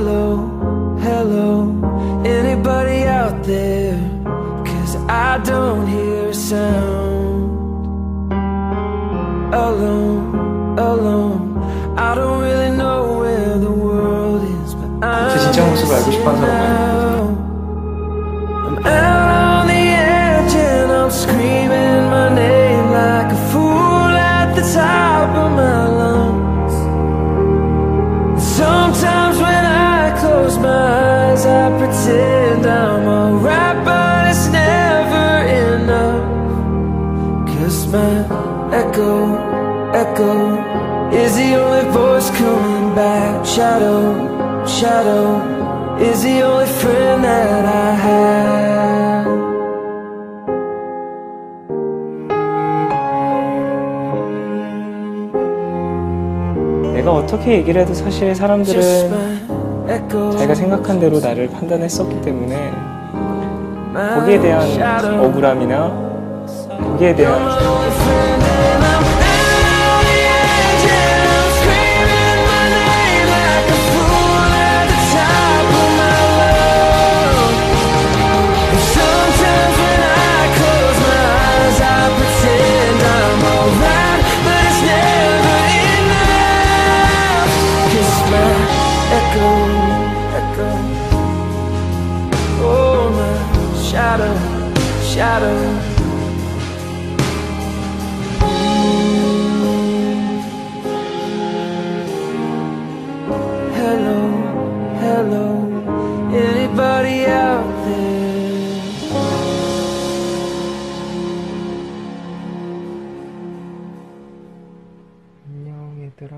Hello, hello, anybody out there? Cause I don't hear a sound. Alone, alone, I don't really know where the world is, but I'm pretend I'm alright, but it's never enough. Cause my echo, echo is the only voice coming back. Shadow, shadow is the only friend that I have. 내가 어떻게 얘기를 해도 사실 Just 사람들은 my echo. 자기가 생각한 대로 나를 판단했었기 때문에 거기에 대한. 억울함이나 거기에 대한 shadow, shadow. Hello, hello, anybody out there? 안녕 얘들아